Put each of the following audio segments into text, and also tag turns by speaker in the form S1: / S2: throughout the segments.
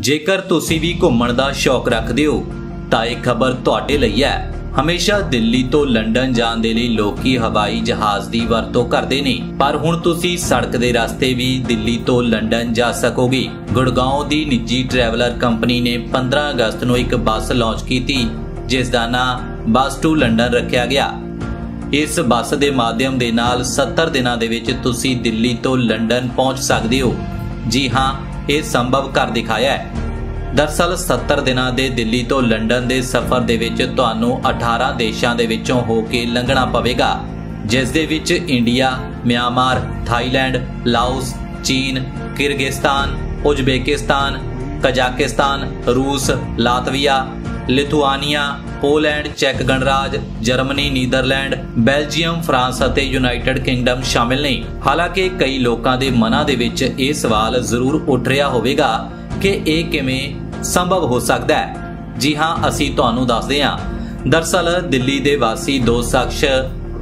S1: ਜੇਕਰ ਤੁਸੀਂ ਵੀ ਘੁੰਮਣ ਦਾ ਸ਼ੌਕ ਰੱਖਦੇ ਹੋ, ਤਾਂ ਇਹ ਖਬਰ ਤੁਹਾਡੇ ਲਈ ਹੈ। ਹਮੇਸ਼ਾ ਦਿੱਲੀ ਤੋਂ ਲੰਡਨ ਜਾਣ ਦੇ ਲਈ ਲੋਕੀ ਹਵਾਈ ਜਹਾਜ਼ ਦੀ ਵਰਤੋਂ ਕਰਦੇ ਨੇ। ਪਰ ਹੁਣ ਤੁਸੀਂ ਸੜਕ ਦੇ ਰਸਤੇ ਵੀ ਦਿੱਲੀ ਤੋਂ ਲੰਡਨ ਜਾ ਸਕੋਗੇ। ਗੁੜਗਾਉਂ ਦੀ ਨਿੱਜੀ ਟਰੈਵਲਰ ਕੰਪਨੀ ਨੇ 15 ਅਗਸਤ ਨੂੰ ਇੱਕ ਬੱਸ ਲਾਂਚ ਕੀਤੀ, ਜਿਸ ਦਾ ਨਾਮ ਬੱਸ ਟੂ ਲੰਡਨ ਰੱਖਿਆ ਗਿਆ। ਇਸ ਬੱਸ ਦੇ ਮਾਧਿਅਮ ਦੇ ਨਾਲ 70 ਦਿਨਾਂ ਦੇ ਵਿੱਚ ਤੁਸੀਂ ਦਿੱਲੀ ਤੋਂ ਲੰਡਨ ਪਹੁੰਚ ਸਕਦੇ ਹੋ। ਜੀ ਹਾਂ ਇਹ ਸੰਭਵ ਕਰ ਦਿਖਾਇਆ ਹੈ। ਦਰਸਲ 70 ਦਿਨਾਂ ਦੇ ਦਿੱਲੀ ਤੋਂ ਲੰਡਨ ਦੇ ਸਫ਼ਰ ਦੇ ਵਿੱਚ ਤੁਹਾਨੂੰ 18 ਦੇਸ਼ਾਂ ਦੇ ਵਿੱਚੋਂ ਹੋ ਕੇ ਲੰਘਣਾ ਪਵੇਗਾ ਜਿਸ ਦੇ ਵਿੱਚ ਇੰਡੀਆ, ਮਿਆਂਮਾਰ, ਥਾਈਲੈਂਡ, ਲਾਓਸ, ਚੀਨ, ਕਿਰਗਿਸਤਾਨ, ਉਜ਼ਬੇਕਿਸਤਾਨ, ਕਜ਼ਾਕਿਸਤਾਨ, ਰੂਸ, ਲਾਤਵੀਆ, ਲਿਥੁਆਨੀਆ, ਪੋਲੈਂਡ, ਚੈਕ ਗਣਰਾਜ, ਜਰਮਨੀ, ਨੀਦਰਲੈਂਡ, ਬੈਲਜੀਅਮ, ਫਰਾਂਸ ਅਤੇ ਯੂਨਾਈਟਿਡ ਕਿੰਗਡਮ ਸ਼ਾਮਿਲ ਨੇ। ਹਾਲਾਂਕਿ ਕਈ ਲੋਕਾਂ ਦੇ ਮਨਾਂ ਦੇ ਵਿੱਚ ਇਹ ਸਵਾਲ ਜ਼ਰੂਰ ਉੱਠ ਰਿਹਾ ਹੋਵੇਗਾ ਕਿ ਇਹ ਕਿਵੇਂ ਸੰਭਵ ਹੋ ਸਕਦਾ ਹੈ। ਜੀ ਹਾਂ ਅਸੀਂ ਤੁਹਾਨੂੰ ਦੱਸਦੇ ਹਾਂ। ਦਰਸਲ ਦਿੱਲੀ ਦੇ ਵਾਸੀ ਦੋ ਸ਼ਖਸ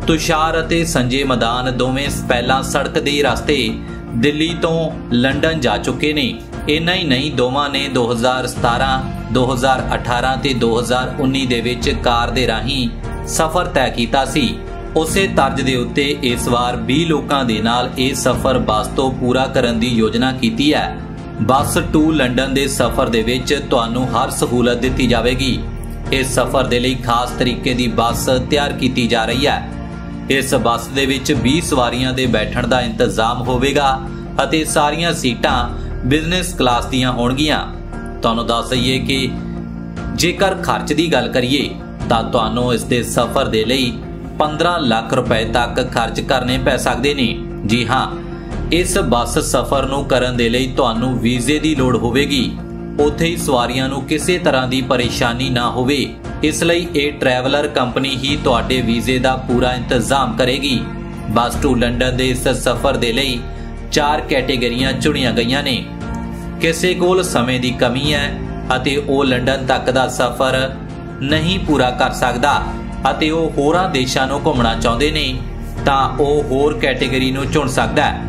S1: ਤੁਸ਼ਾਰ ਅਤੇ ਸੰਜੇ ਮਦਾਨ ਦੋਵੇਂ ਪਹਿਲਾਂ ਸੜਕ ਦੇ ਰਸਤੇ ਦਿੱਲੀ ਤੋਂ ਲੰਡਨ ਜਾ ਚੁੱਕੇ ਨੇ। ਇੰਨਾ ਹੀ ਨਹੀਂ, ਦੋਵਾਂ ਨੇ 2017 2018 ਤੇ 2019 ਦੇ ਵਿੱਚ ਕਾਰ ਦੇ ਰਾਹੀਂ ਸਫ਼ਰ ਤੈਅ ਕੀਤਾ ਸੀ। ਉਸੇ ਤਰਜ ਦੇ ਉੱਤੇ ਇਸ ਵਾਰ 20 ਲੋਕਾਂ ਦੇ ਨਾਲ ਇਹ ਸਫ਼ਰ ਬੱਸ ਤੋਂ ਪੂਰਾ ਕਰਨ ਦੀ ਯੋਜਨਾ ਕੀਤੀ ਹੈ। ਬੱਸ ਟੂ ਲੰਡਨ ਦੇ ਸਫ਼ਰ ਦੇ ਵਿੱਚ ਤੁਹਾਨੂੰ ਹਰ ਸਹੂਲਤ ਦਿੱਤੀ ਜਾਵੇਗੀ। ਇਸ ਸਫ਼ਰ ਦੇ ਲਈ ਖਾਸ ਤਰੀਕੇ ਦੀ ਬੱਸ ਤਿਆਰ ਕੀਤੀ ਜਾ ਰਹੀ ਹੈ। ਇਸ ਬੱਸ ਦੇ ਵਿੱਚ 20 ਸਵਾਰੀਆਂ ਦੇ ਬੈਠਣ ਦਾ ਇੰਤਜ਼ਾਮ ਹੋਵੇਗਾ ਅਤੇ ਸਾਰੀਆਂ ਸੀਟਾਂ ਬਿਜ਼ਨਸ ਕਲਾਸ ਦੀਆਂ ਹੋਣਗੀਆਂ। ਤੁਹਾਨੂੰ ਦੱਸ ਦਈਏ ਕਿ ਜੇਕਰ ਖਰਚ ਦੀ ਗੱਲ ਕਰੀਏ, ਤਾਂ ਤੁਹਾਨੂੰ ਇਸ ਦੇ ਸਫ਼ਰ ਦੇ ਲਈ 15 ਲੱਖ ਰੁਪਏ ਤੱਕ ਖਰਚ ਕਰਨੇ ਪੈ ਸਕਦੇ ਨੇ। ਜੀ ਹਾਂ, ਇਸ ਬੱਸ ਸਫ਼ਰ ਨੂੰ ਕਰਨ ਦੇ ਲਈ ਤੁਹਾਨੂੰ ਵੀਜ਼ੇ ਦੀ ਲੋੜ ਹੋਵੇਗੀ। ਉੱਥੇ ਹੀ ਸਵਾਰੀਆਂ ਨੂੰ ਕਿਸੇ ਤਰ੍ਹਾਂ ਦੀ ਪਰੇਸ਼ਾਨੀ ਨਾ ਹੋਵੇ। ਇਸ ਲਈ ਇਹ ਟਰੈਵਲਰ ਕੰਪਨੀ ਹੀ ਤੁਹਾਡੇ ਵੀਜ਼ੇ ਦਾ ਪੂਰਾ ਇੰਤਜ਼ਾਮ ਕਰੇਗੀ। ਬੱਸ ਟੂ ਲੰਡਨ ਦੇ ਇਸ ਸਫ਼ਰ ਦੇ ਲਈ ਚਾਰ ਕੈਟੇਗਰੀਆਂ ਚੁਣੀਆਂ ਗਈਆਂ ਨੇ। ਕਿਸੇ ਕੋਲ ਸਮੇਂ ਦੀ ਕਮੀ ਹੈ ਅਤੇ ਉਹ ਲੰਡਨ ਤੱਕ ਦਾ ਸਫ਼ਰ ਨਹੀਂ ਪੂਰਾ ਕਰ ਸਕਦਾ ਅਤੇ ਉਹ ਹੋਰਾਂ ਦੇਸ਼ਾਂ ਨੂੰ ਘੁੰਮਣਾ ਚਾਹੁੰਦੇ ਨੇ, ਤਾਂ ਉਹ ਹੋਰ ਕੈਟਾਗਰੀ ਨੂੰ ਚੁਣ ਸਕਦਾ ਹੈ।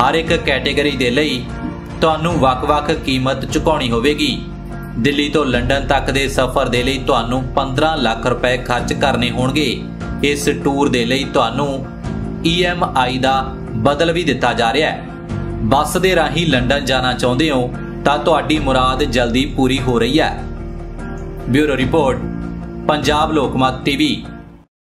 S1: ਹਰ ਇੱਕ ਕੈਟਾਗਰੀ ਦੇ ਲਈ ਤੁਹਾਨੂੰ ਵੱਖ-ਵੱਖ ਕੀਮਤ ਚੁਕਾਉਣੀ ਹੋਵੇਗੀ। ਦਿੱਲੀ ਤੋਂ ਲੰਡਨ ਤੱਕ ਦੇ ਸਫ਼ਰ ਦੇ ਲਈ ਤੁਹਾਨੂੰ 15 ਲੱਖ ਰੁਪਏ ਖਰਚ ਕਰਨੇ ਹੋਣਗੇ। ਇਸ ਟੂਰ ਦੇ ਲਈ ਤੁਹਾਨੂੰ EMI ਦਾ ਬਦਲ ਵੀ ਦਿੱਤਾ ਜਾ ਰਿਹਾ ਹੈ। ਬੱਸ ਦੇ ਰਾਹੀਂ ਲੰਡਨ ਜਾਣਾ ਚਾਹੁੰਦੇ ਹੋ, ਤਾਂ ਤੁਹਾਡੀ ਮੁਰਾਦ ਜਲਦੀ ਪੂਰੀ ਹੋ ਰਹੀ ਹੈ। Bureau report, Punjab Lokmat TV.